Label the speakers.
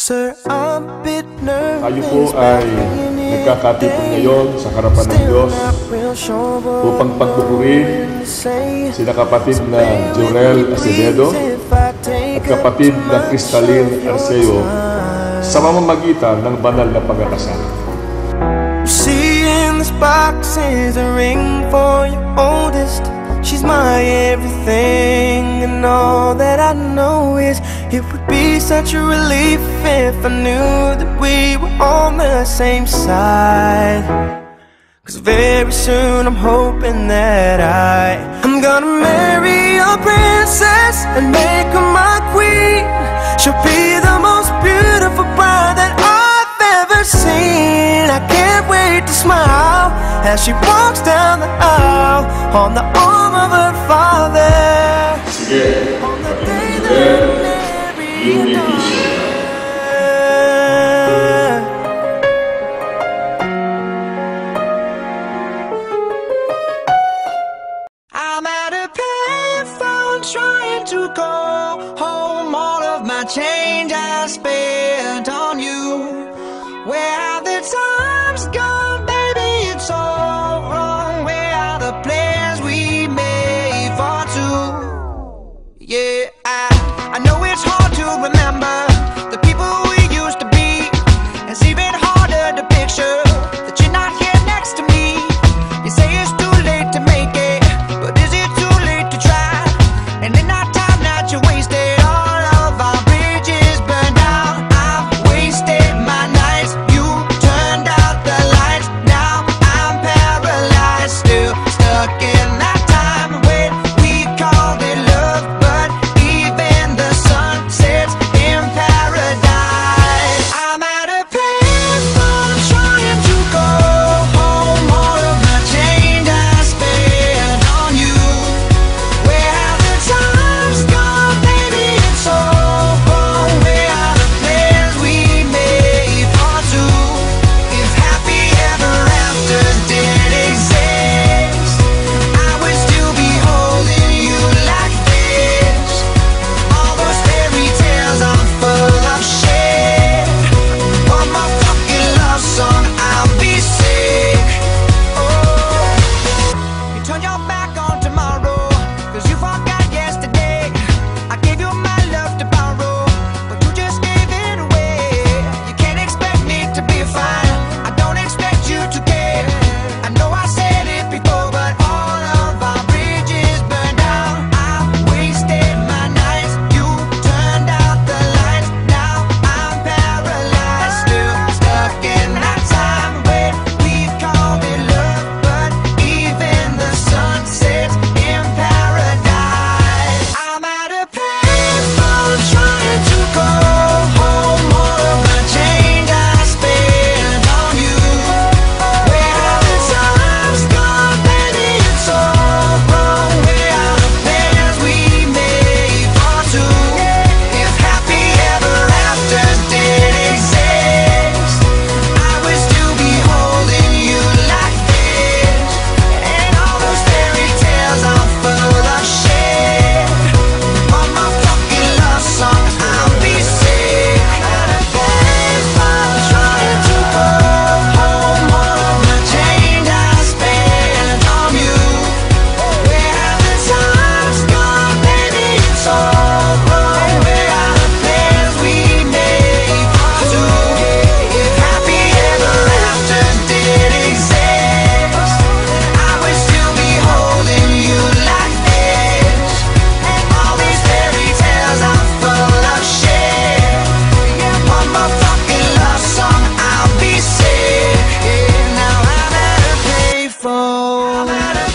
Speaker 1: Sir, I'm a bit nervous.
Speaker 2: Tayo po ay nagkakatipon ngayon sa harapan ng Diyos upang pagpupurihin sina kapatid na Jorel Acevedo at kapatid na Cristalin Arceo sa mamamagitan ng banal na pagkakasal.
Speaker 1: This box is a ring for your oldest. She's my everything, and all that I know is such a relief if I knew that we were on the same side. Cause very soon I'm hoping that I I'm gonna marry a princess and make her my queen. She'll be the most beautiful bride that I've ever seen. I can't wait to smile as she walks down the aisle on the arm of her father.
Speaker 2: Sige,
Speaker 1: I'm at a payphone trying to call home. All of my change I spent matter.